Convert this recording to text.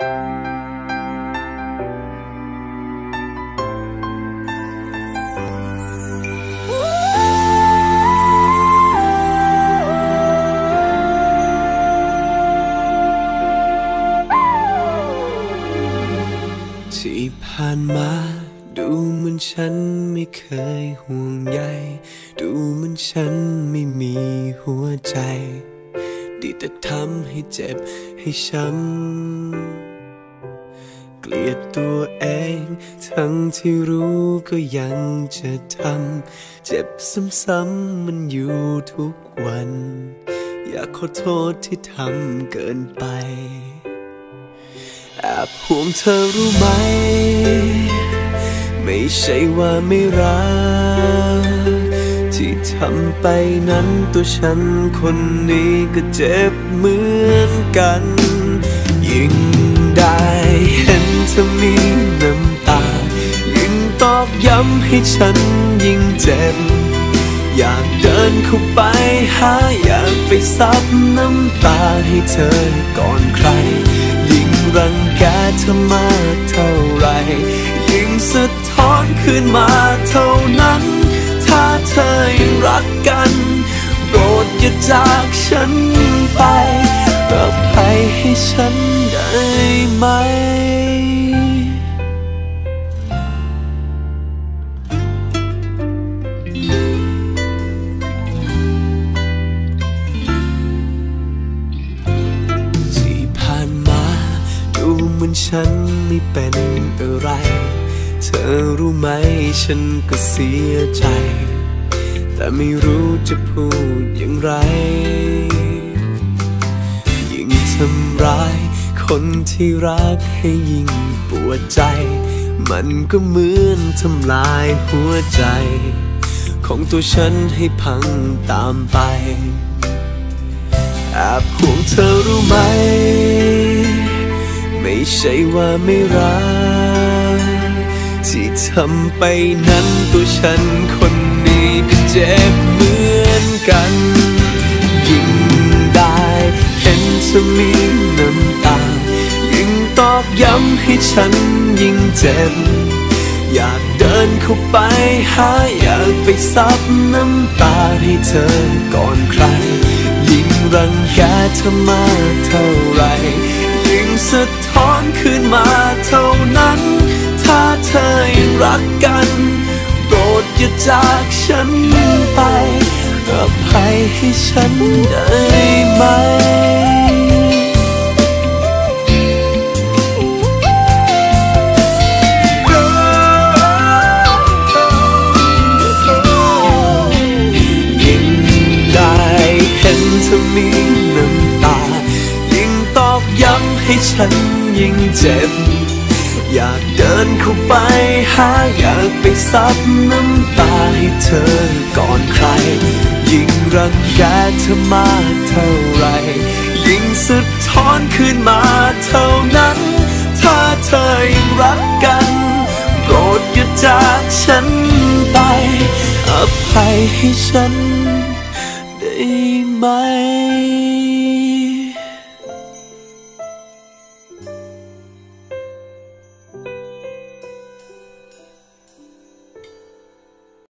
ที่ผ่านมาดูเหมือนฉันไม่เคยห่วงใยดูเหมือนฉันไม่มีหัวใจ ดีแต่ทำให้เจ็บให้ช้ำ ลียดตัวเอง ทั้งที่รู้ก็ยังจะทำ เจ็บซ้ำๆมันอยู่ทุกวัน อยากขอโทษที่ทำเกินไป แอบห่วงเธอรู้ไหม ไม่ใช่ว่าไม่รัก ที่ทำไปนั้นตัวฉันคนนี้ก็เจ็บเหมือนกัน ยิ่งได้ เห็นเธอมีน้ำตา ยิ่งตอกย้ำให้ฉันยิ่งเจ็บ อยากเดินเข้าไปหาอยากไปซับน้ำตาให้เธอก่อนใคร ยิ่งรังแกเธอมากเท่าไร ยิ่งสะท้อนขึ้นมาเท่านั้น ถ้าเธอยังรักกันโปรดอย่าจากฉัน อนฉันไม่เป็นอะไร เธอรู้ไหมฉันก็เสียใจ แต่ไม่รู้จะพูดอย่างไร ยิ่งทำร้าย คนที่รักให้ยิ่งปวดใจ มันก็เหมือนทำลายหัวใจ ของตัวฉันให้พังตามไปแอบห่วงเธอรู้ไหม ไม่ใช่ว่าไม่รักที่ทำไปนั้นตัวฉันคนนี้ก็เจ็บเหมือนกัน ยิ่งได้เห็นเธอมีน้ำตา ยิ่งตอกย้ำให้ฉันยิ่งเจ็บ อยากเดินเข้าไปหาอยากไปซับน้ำตาให้เธอก่อนใคร ยิ่งรังแกเธอมากเท่าไรยิ่ งสะท้อนขึ้นมาเท่านั้น ถ้าเธอยังรักกันโปรดอย่าจากฉันไปอภัยให้ฉันได้ไหม ฉันยิ่งเจ็บ อยากเดินเข้าไปหาอยากไปซับน้ำตาให้เธอก่อนใคร ยิ่งรังแกเธอมากเท่าไร ยิ่งสะท้อนขึ้นมาเท่านั้น ถ้าเธอยังรักกันโปรดอย่าจากฉันไป อภัยให้ฉันได้ไหม